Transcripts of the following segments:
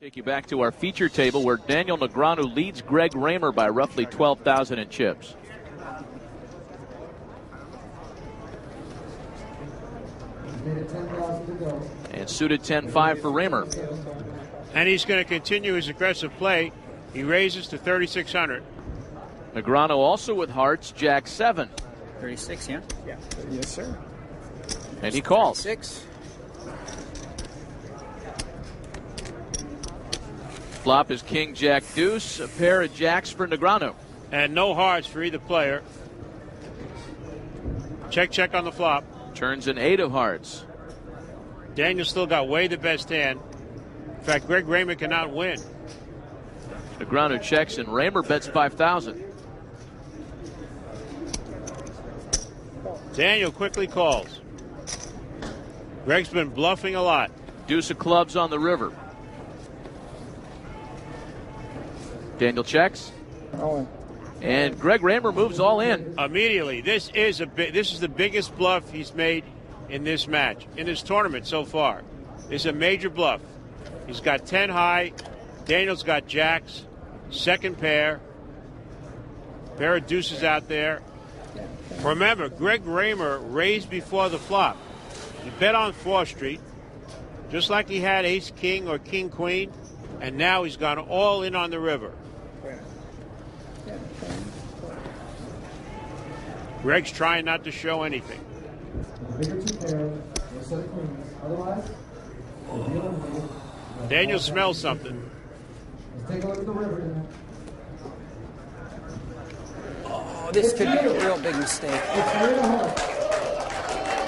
Take you back to our feature table where Daniel Negreanu leads Greg Raymer by roughly 12,000 in chips. And suited 10-5 for Raymer. And he's going to continue his aggressive play. He raises to 3,600. Negreanu also with hearts, Jack 7. 36, yeah? Yeah. Yes, sir. And he calls. Six. Flop is King Jack Deuce, a pair of jacks for Negreanu. And no hearts for either player. Check, check on the flop. Turns an eight of hearts. Daniel still got way the best hand. In fact, Greg Raymer cannot win. Negreanu checks and Raymer bets 5,000. Daniel quickly calls. Greg's been bluffing a lot. Deuce of clubs on the river. Daniel checks. And Greg Raymer moves all in. Immediately, this is a bi- this is the biggest bluff he's made in this match in this tournament so far. It's a major bluff. He's got 10 high. Daniel's got jacks, second pair, pair of deuces out there. Remember, Greg Raymer raised before the flop. He bet on 4th Street, just like he had ace king or king queen, and now he's gone all in on the river. Greg's trying not to show anything. Bigger two pairs, no set of queens. Otherwise, we'll be eliminated. Daniel smells something. Let's take a look at the river tonight. Oh, this could be a real big mistake. It's three and a half.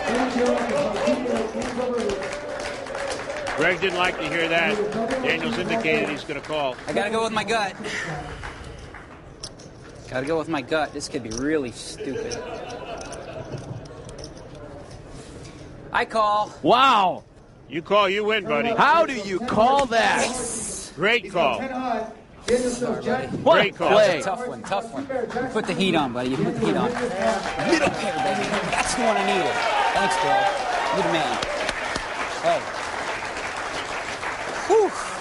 Queen jack is on two pairs, queens over it. Greg didn't like to hear that. Daniel's indicated he's going to call. I gotta go with my gut. Gotta go with my gut. This could be really stupid. I call. Wow. You call, you win, buddy. How do you call that? Great call. Ten high. Daniel says jack. What a Great call. play. Tough one, tough one. You put the heat on, buddy. You put the heat on. Middle pair, baby. That's the one I needed. Thanks, bro. You're the man. Hey.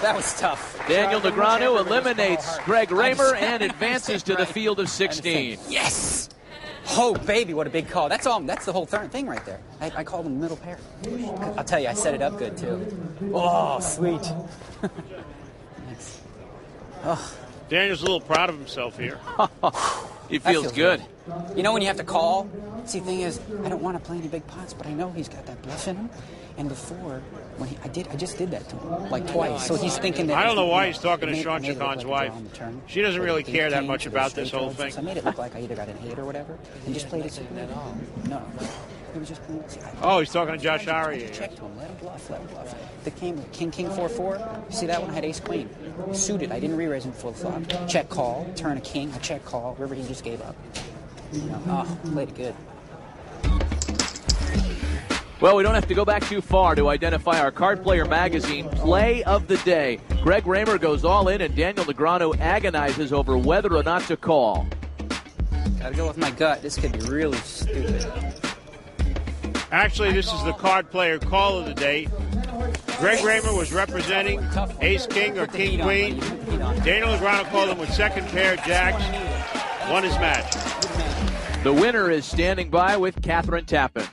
Whew, that was tough. Daniel Negreanu eliminates Greg Raymer and advances to the field of 16. Yes! Oh, baby, what a big call. That's all. That's the whole third thing right there. I, I called him middle pair. I'll tell you, I set it up good, too. Oh, sweet. Thanks. Oh, Daniel's a little proud of himself here. He that feels good. You know when you have to call? See, the thing is, I don't want to play any big pots, but I know he's got that bluff in him. And before, when he, I did, I just did that to him like twice. So he's thinking that. I don't know why he's talking to it Sean I made it look Chacon's like a draw wife. on the turn. She doesn't really care that much about this whole thing. So I made it look like I either got an eight or whatever, and just played it simple. No, just see, Oh, he's talking to Josh I tried Ari. Check to him. Let him bluff. Let him bluff. The king, king, king, four, four. You see that one? I had ace, queen. Suited. I didn't re-raise him full flop. Check call. Turn a king. I check call. River. He just gave up. You know, oh, played good. Well, we don't have to go back too far to identify our Card Player Magazine play of the day. Greg Raymer goes all in, and Daniel Negreanu agonizes over whether or not to call. Gotta go with my gut. This could be really stupid. Actually, this is the card player call of the day. Greg Raymer was representing ace king or king queen. buddy. Put the heat on. Daniel Negreanu called him with second pair jacks. Won his match. The winner is standing by with Catherine Tappan.